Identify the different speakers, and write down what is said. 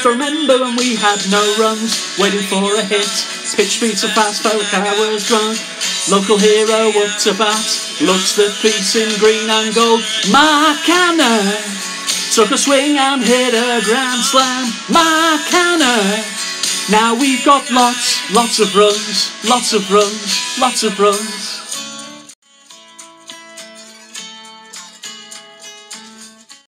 Speaker 1: So remember when we had no runs, waiting for a hit. Pitch beat so fast, felt like I was drunk. Local hero up to bat, looks the piece in green and gold. Mark Canha took a swing and hit a grand slam. Mark Canha. Now we've got lots, lots of runs, lots of runs, lots of runs.